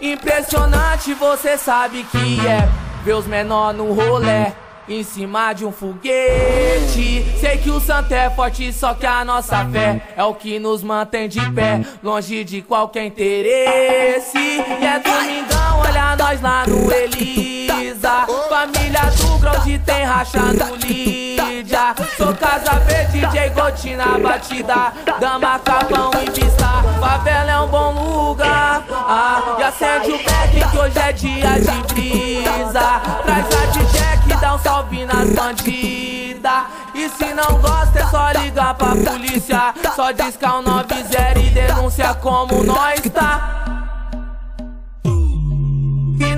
Impressionante, você sabe que é Ver os menor no rolé em cima de um foguete. Sei que o santo é forte, só que a nossa fé é o que nos mantém de pé, longe de qualquer interesse. E é domingão, olha nós lá no Elisa. Família do Ground tem rachando Lídia. Sou Casa Verde, DJ Gotti na batida. Dama, capão e pista. Favela é um bom lugar. Ah, e acende o beck que hoje é dia de brisa. Traz a DJ que dá um salve nas bandidas. E se não gosta é só ligar pra polícia. Só discar o 90 e denuncia como nós tá.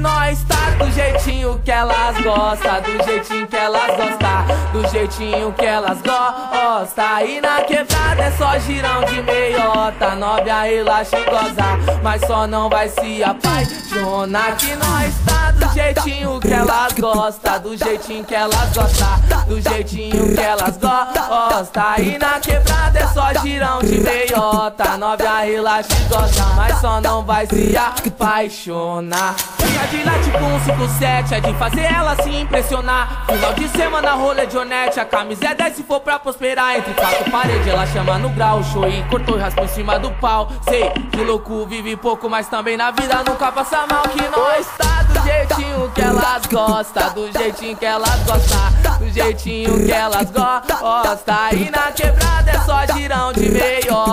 Nós tá do jeitinho que elas gostam, do jeitinho que elas gostam, do jeitinho que elas gostam. E na quebrada é só girão de meiota, nóvia relaxa e goza, mas só não vai se apaixonar. Que nós tá do jeitinho que elas gostam, do jeitinho que elas gostam, do jeitinho que elas gostam. E na quebrada é só girão de meiota, nóvia relaxa e goza, mas só não vai se apaixonar. Dia de lá tipo 157 é de fazer ela se impressionar. Final de semana, rolê de honete. A camisa é 10 se for pra prosperar. Entre quatro paredes, ela chama no grau. Show e cortou e raspou em cima do pau. Sei que louco vive pouco, mas também na vida nunca passa mal. Que nós tá do jeitinho que elas gostam. Do jeitinho que elas gostam. Do jeitinho que elas gostam. E na quebrada é só girão de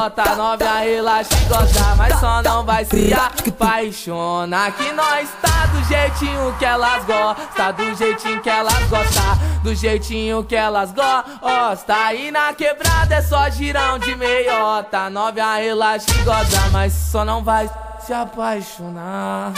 meiota. Novia relaxa e gosta, mas só não vai se apaixonar. Que nós tá do jeitinho que elas gostam, do jeitinho que elas gostam, do jeitinho que elas gostam. E na quebrada é só girão de meiota, novia relaxa e goza, mas só não vai se apaixonar.